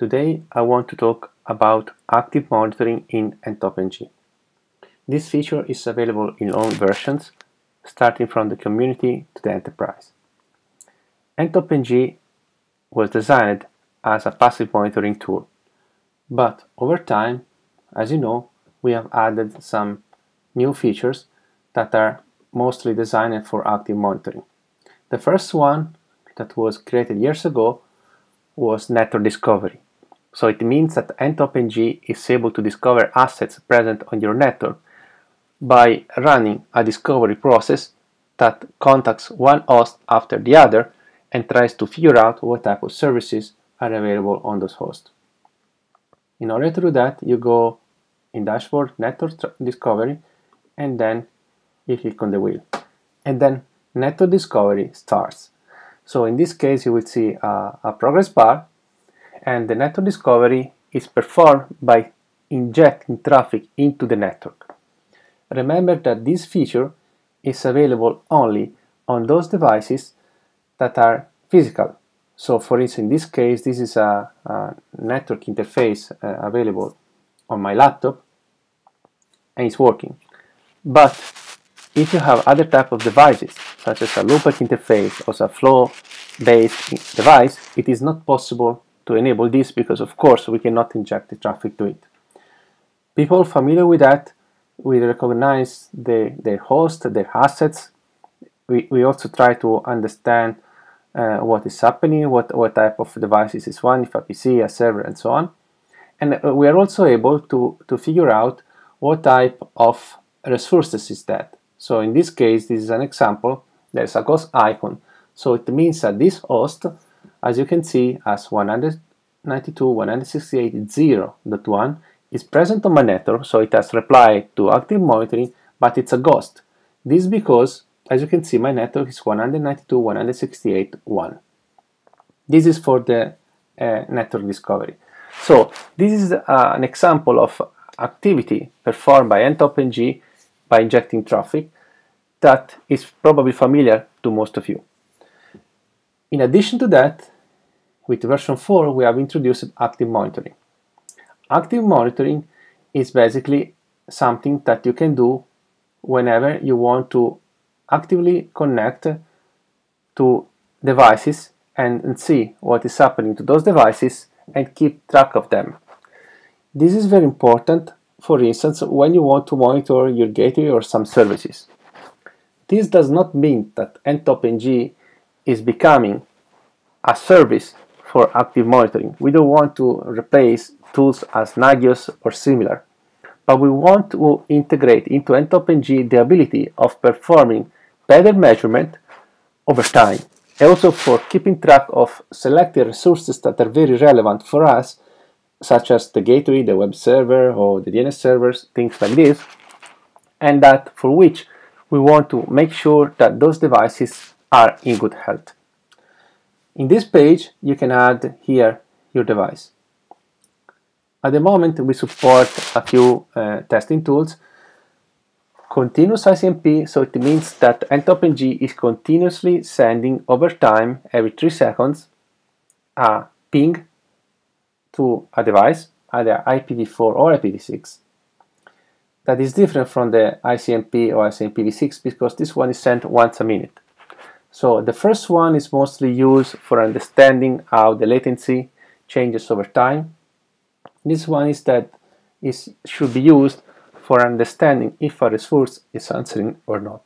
Today I want to talk about active monitoring in NTOPNG. This feature is available in all versions, starting from the community to the enterprise. NTOPNG was designed as a passive monitoring tool, but over time, as you know, we have added some new features that are mostly designed for active monitoring. The first one that was created years ago was network discovery. So it means that NTOPNG is able to discover assets present on your network by running a discovery process that contacts one host after the other and tries to figure out what type of services are available on those hosts. In order to do that, you go in dashboard network discovery and then you click on the wheel. And then network discovery starts. So in this case, you will see a, a progress bar and the network discovery is performed by injecting traffic into the network. Remember that this feature is available only on those devices that are physical. So for instance, in this case, this is a, a network interface uh, available on my laptop and it's working. But if you have other type of devices, such as a loopback interface or a flow-based device, it is not possible to enable this because of course we cannot inject the traffic to it. People familiar with that will recognize the, their host, their assets. We, we also try to understand uh, what is happening, what, what type of devices is one, if a PC, a server, and so on. And uh, we are also able to, to figure out what type of resources is that. So in this case, this is an example. There's a ghost icon. So it means that this host as you can see as 192.168.0.1 is present on my network, so it has replied to active monitoring, but it's a ghost. This because, as you can see, my network is 192.168.1. This is for the uh, network discovery. So this is uh, an example of activity performed by NTOPNG by injecting traffic that is probably familiar to most of you. In addition to that, with version 4 we have introduced active monitoring. Active monitoring is basically something that you can do whenever you want to actively connect to devices and, and, see what is happening to those devices and keep track of them. This is very important, for instance, when you want to monitor your gateway or some services. This does not mean that NTOPNG is becoming a service for active monitoring. We don't want to replace tools as Nagios or similar, but we want to integrate into NTOPNG the ability of performing better measurement over time, also for keeping track of selected resources that are very relevant for us, such as the gateway, the web server, or the DNS servers, things like this, and that for which we want to make sure that those devices are in good health. In this page, you can add here your device. At the moment, we support a few uh, testing tools. Continuous ICMP, so it means that NTOPNG is continuously sending over time, every 3 seconds, a ping to a device, either IPv4 or IPv6. That is different from the ICMP or ICMPv6 because this one is sent once a minute. So the first one is mostly used for understanding how the latency changes over time. This one is that is should be used for understanding if a resource is answering or not.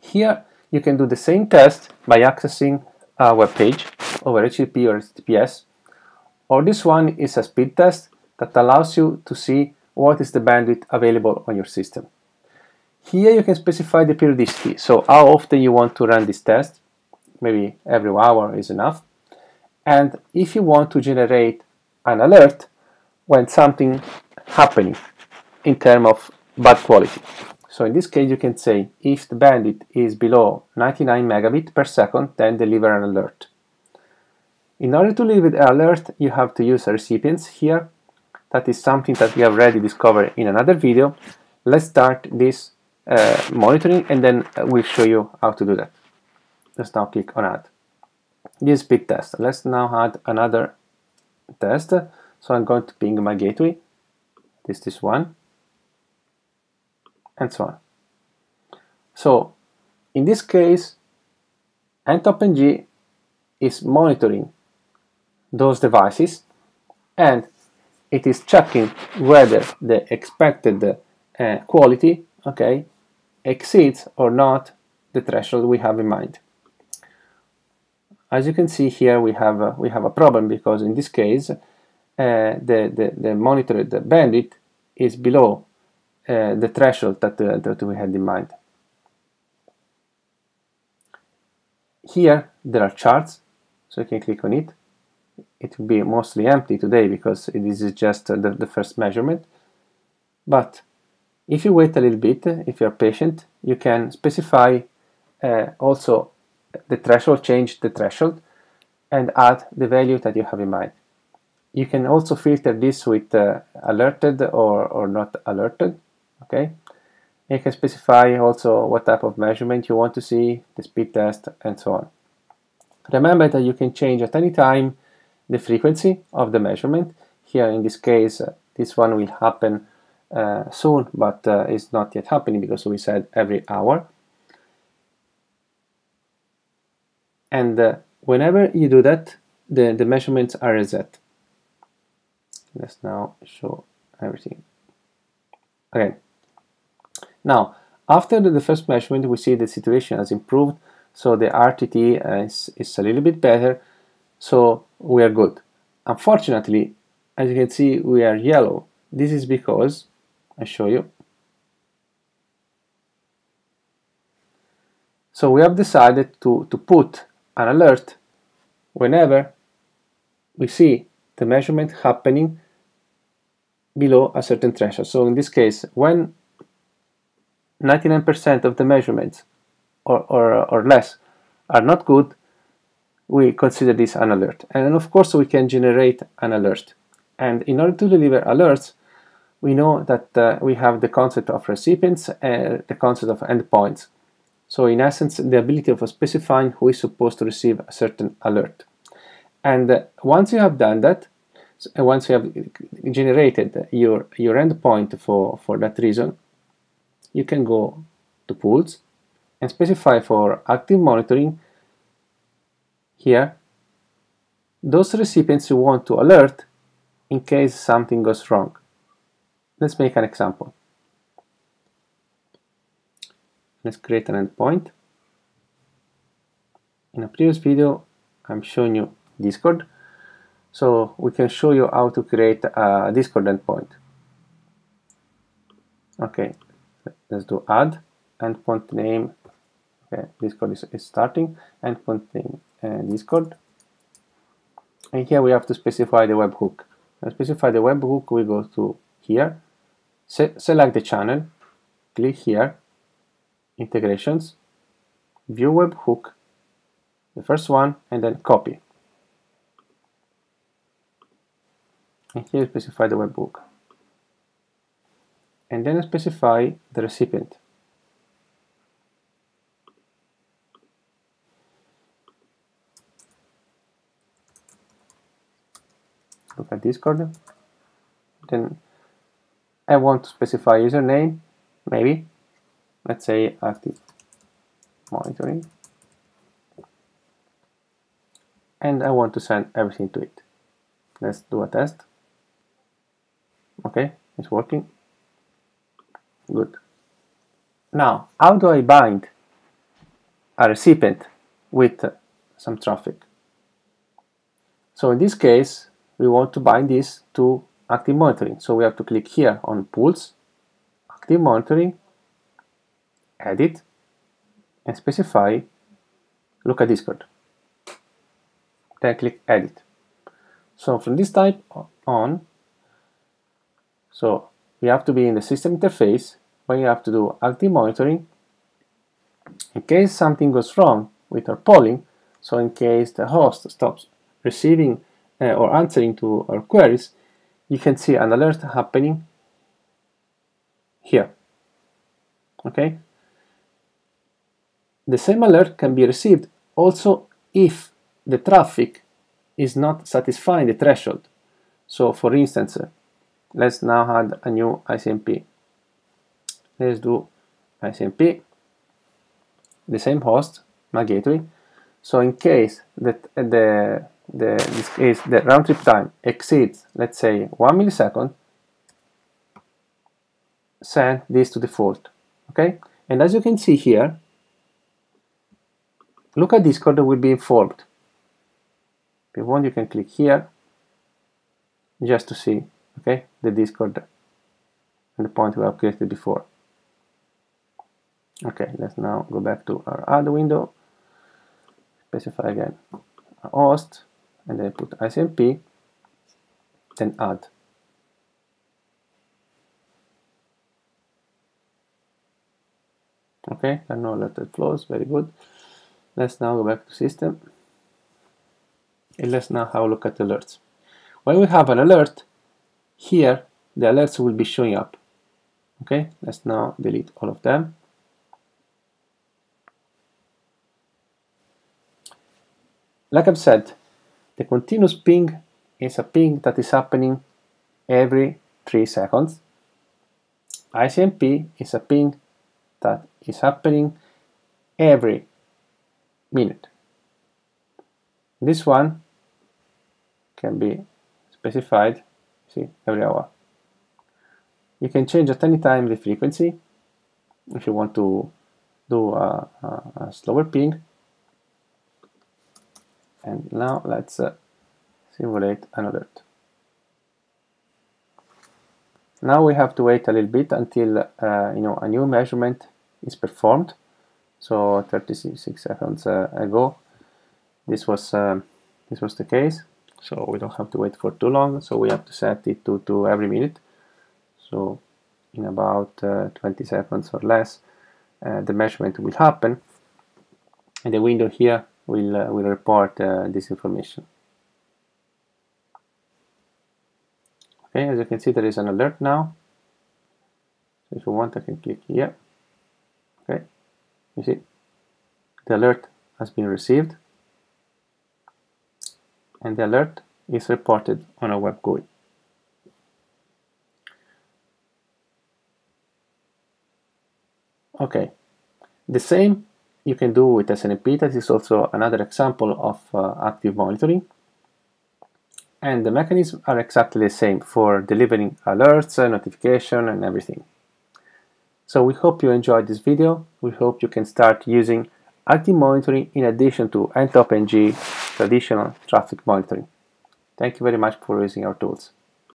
Here you can do the same test by accessing a web page over HTTP or HTTPS, or this one is a speed test that allows you to see what is the bandwidth available on your system. Here you can specify the periodicity, so how often you want to run this test, maybe every hour is enough. And if you want to generate an alert when something happening in terms of bad quality. So in this case you can say if the bandwidth is below 99 megabit per second then deliver an alert. In order to leave an alert you have to use a recipients here. That is something that we have already discovered in another video. Let's start this uh, monitoring and then we'll show you how to do that. Let's now click on add. This speed test. Let's now add another test. So I'm going to ping my gateway, this is one, and so on. So in this case, NTOPNG is monitoring those devices and it is checking whether the expected uh, quality okay exceeds or not the threshold we have in mind. As you can see here we have a, we have a problem because in this case uh, the, the, the monitored bandwidth is below uh, the threshold that, uh, that we had in mind. Here there are charts so you can click on it. It will be mostly empty today because this is just the, the first measurement. But if you wait a little bit, if you're patient, you can specify uh, also the threshold, change the threshold, and add the value that you have in mind. You can also filter this with uh, alerted or, or not alerted, okay? You can specify also what type of measurement you want to see, the speed test, and so on. Remember that you can change at any time the frequency of the measurement. Here in this case, uh, this one will happen uh, soon, but uh, it's not yet happening because we said every hour. And uh, whenever you do that, the, the measurements are reset. Let's now show everything. Okay. Now, after the first measurement, we see the situation has improved, so the RTT uh, is, is a little bit better, so we are good. Unfortunately, as you can see, we are yellow. This is because, I show you. So we have decided to, to put an alert whenever we see the measurement happening below a certain threshold. So in this case, when 99% of the measurements or, or, or less are not good, we consider this an alert. And of course, we can generate an alert. And in order to deliver alerts, we know that uh, we have the concept of recipients and the concept of endpoints. So in essence, the ability of specifying who is supposed to receive a certain alert. And uh, once you have done that, so once you have generated your, your endpoint for, for that reason, you can go to pools and specify for active monitoring here those recipients you want to alert in case something goes wrong. Let's make an example. Let's create an endpoint. In a previous video, I'm showing you Discord. So we can show you how to create a Discord endpoint. Okay, let's do add endpoint name. Okay, Discord is, is starting. Endpoint name uh, Discord. And here we have to specify the webhook. To specify the webhook, we go to here, se select the channel, click here, integrations, view webhook, the first one, and then copy. And here specify the webhook. And then specify the recipient. look at Discord. Then I want to specify username, maybe. Let's say active monitoring. And I want to send everything to it. Let's do a test. Okay, it's working. Good. Now, how do I bind a recipient with some traffic? So in this case, we want to bind this to active monitoring. So we have to click here on pools, active monitoring, edit, and specify look at Discord. Then click edit. So from this type on, so we have to be in the system interface when you have to do active monitoring. In case something goes wrong with our polling, so in case the host stops receiving uh, or answering to our queries, you can see an alert happening here. Okay? The same alert can be received also if the traffic is not satisfying the threshold. So for instance, uh, let's now add a new ICMP. Let's do ICMP, the same host, my gateway. So in case that the the this case the round trip time exceeds, let's say, one millisecond, send this to default. Okay, and as you can see here, look at Discord will be informed. If you want, you can click here just to see okay the Discord and the point we have created before. Okay, let's now go back to our add window, specify again host, and then put ICMP, then add. Okay, there are no alerted flows, very good. Let's now go back to system. And let's now have a look at alerts. When we have an alert, here the alerts will be showing up. Okay, let's now delete all of them. Like I've said, the continuous ping is a ping that is happening every 3 seconds. ICMP is a ping that is happening every minute. This one can be specified, see, every hour. You can change at any time the frequency if you want to do a, a, a slower ping. And now let's uh, simulate an alert. Now we have to wait a little bit until uh, you know a new measurement is performed. So 36 seconds uh, ago, this was um, this was the case. So we don't have to wait for too long. So we have to set it to, to every minute. So in about uh, 20 seconds or less, uh, the measurement will happen, and the window here will uh, will report uh, this information. Okay, as you can see, there is an alert now. So if you want, I can click here. Okay, you see, the alert has been received, and the alert is reported on a web GUI. Okay, the same you can do with SNMP. That is also another example of uh, active monitoring and the mechanisms are exactly the same for delivering alerts, uh, notification and everything. So we hope you enjoyed this video. We hope you can start using active monitoring in addition to NTOP NG traditional traffic monitoring. Thank you very much for using our tools.